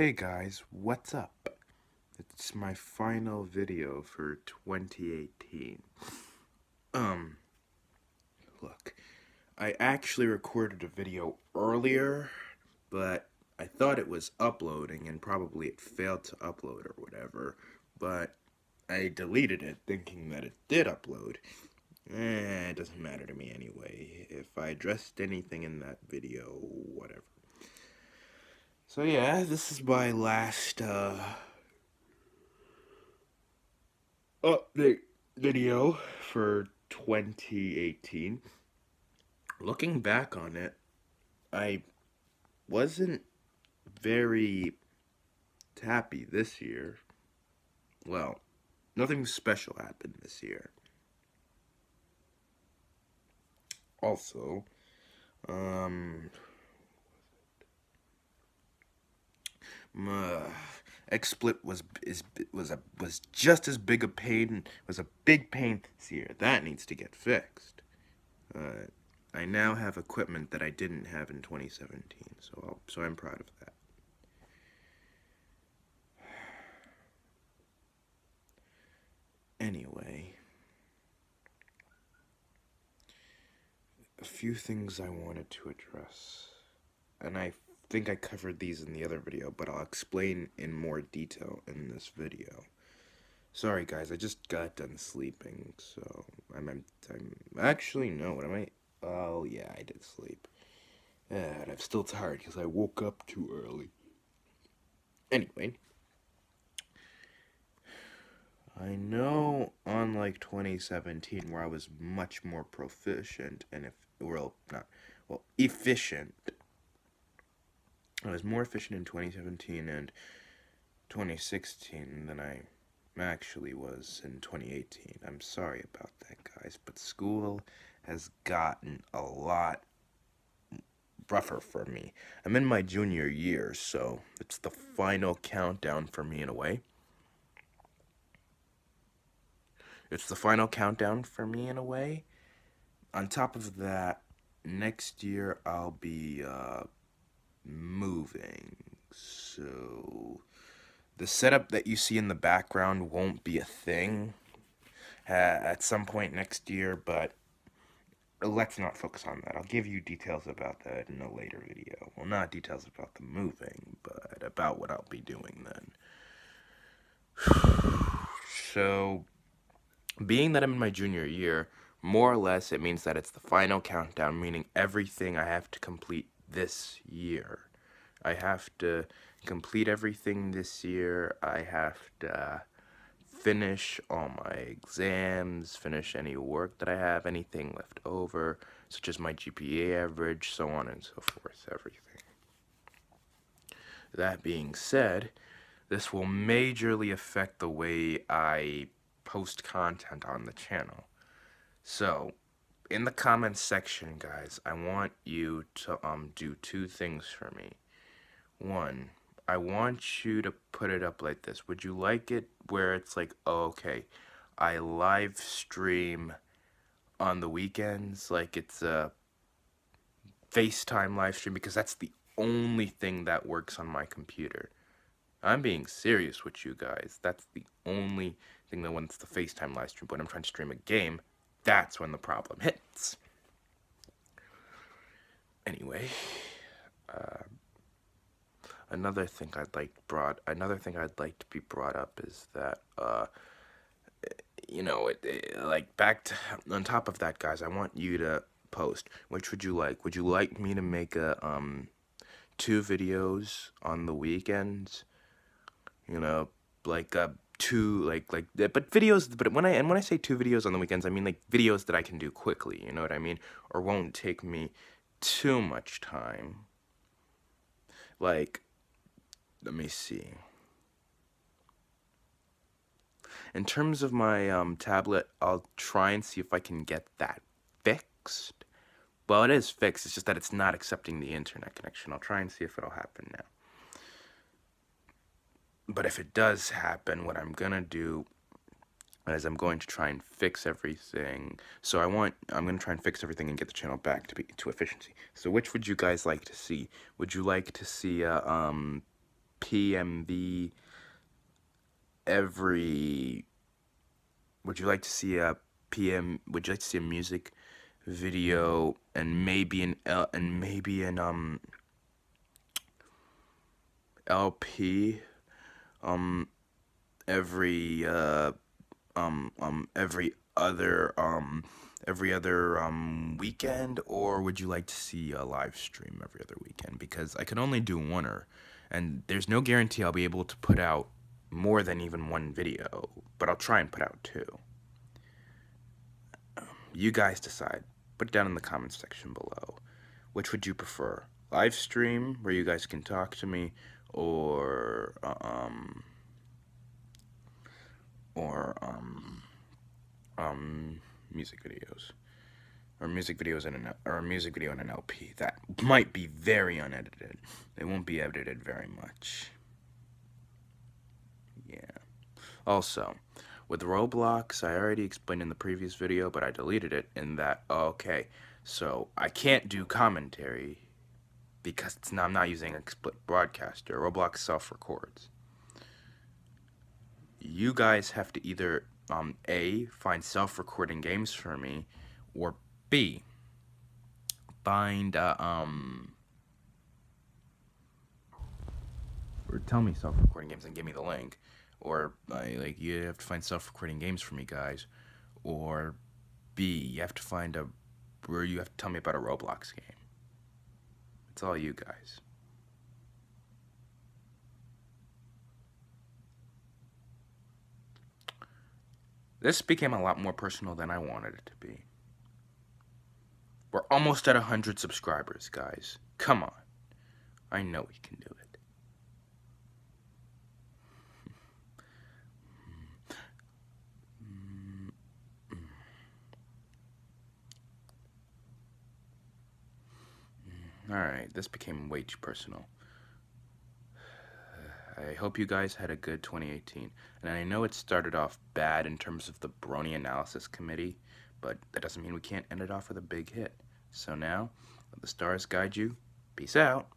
Hey guys, what's up? It's my final video for 2018. Um, look, I actually recorded a video earlier, but I thought it was uploading and probably it failed to upload or whatever, but I deleted it thinking that it did upload. Eh, it doesn't matter to me anyway. If I addressed anything in that video, whatever. So yeah, this is my last uh update video for 2018. Looking back on it, I wasn't very happy this year. Well, nothing special happened this year. Also, um uh, XSplit was is was a was just as big a pain was a big pain this year. That needs to get fixed. Uh, I now have equipment that I didn't have in 2017, so I'll, so I'm proud of that. Anyway, a few things I wanted to address, and I think I covered these in the other video, but I'll explain in more detail in this video. Sorry guys, I just got done sleeping, so I'm, I'm, I'm actually, no, what am I, oh yeah, I did sleep. And I'm still tired because I woke up too early. Anyway, I know unlike 2017 where I was much more proficient and if, well, not, well, efficient I was more efficient in 2017 and 2016 than I actually was in 2018. I'm sorry about that, guys, but school has gotten a lot rougher for me. I'm in my junior year, so it's the final countdown for me in a way. It's the final countdown for me in a way. On top of that, next year I'll be uh, moving. So the setup that you see in the background won't be a thing uh, at some point next year, but let's not focus on that. I'll give you details about that in a later video. Well, not details about the moving, but about what I'll be doing then. so, being that I'm in my junior year, more or less it means that it's the final countdown, meaning everything I have to complete this year. I have to complete everything this year. I have to finish all my exams, finish any work that I have, anything left over, such as my GPA average, so on and so forth, everything. That being said, this will majorly affect the way I post content on the channel. So, in the comments section, guys, I want you to um do two things for me. One, I want you to put it up like this. Would you like it where it's like, oh, okay, I live stream on the weekends, like it's a FaceTime live stream, because that's the only thing that works on my computer. I'm being serious with you guys. That's the only thing that when it's the FaceTime live stream. But when I'm trying to stream a game, that's when the problem hits. Anyway, uh, another thing I'd like brought another thing I'd like to be brought up is that uh, you know, it, it, like back to, on top of that, guys, I want you to post. Which would you like? Would you like me to make a um two videos on the weekends? You know, like a two like like but videos but when I and when I say two videos on the weekends I mean like videos that I can do quickly you know what I mean? Or won't take me too much time. Like let me see. In terms of my um, tablet I'll try and see if I can get that fixed. Well it is fixed it's just that it's not accepting the internet connection. I'll try and see if it'll happen now but if it does happen, what I'm gonna do is I'm going to try and fix everything. So I want, I'm going to try and fix everything and get the channel back to be to efficiency. So which would you guys like to see? Would you like to see a, um, PMV every would you like to see a PM would you like to see a music video and maybe an L and maybe an um LP um every uh um um every other um every other um weekend or would you like to see a live stream every other weekend? Because I can only do one or and there's no guarantee I'll be able to put out more than even one video but I'll try and put out two. You guys decide. Put it down in the comments section below. Which would you prefer? Live stream where you guys can talk to me or um or um um music videos or music videos in an or a music video in an LP that might be very unedited. It won't be edited very much. Yeah. Also, with Roblox, I already explained in the previous video, but I deleted it in that okay. So, I can't do commentary because it's not, I'm not using XSplit broadcaster. Roblox self-records. You guys have to either um, A, find self-recording games for me, or B, find, uh, um, or tell me self-recording games and give me the link, or, uh, like, you have to find self-recording games for me, guys, or B, you have to find a, where you have to tell me about a Roblox game. It's all you guys. This became a lot more personal than I wanted it to be. We're almost at 100 subscribers, guys. Come on. I know we can do it. Alright, this became way too personal. I hope you guys had a good 2018. And I know it started off bad in terms of the Brony Analysis Committee, but that doesn't mean we can't end it off with a big hit. So now, let the stars guide you. Peace out.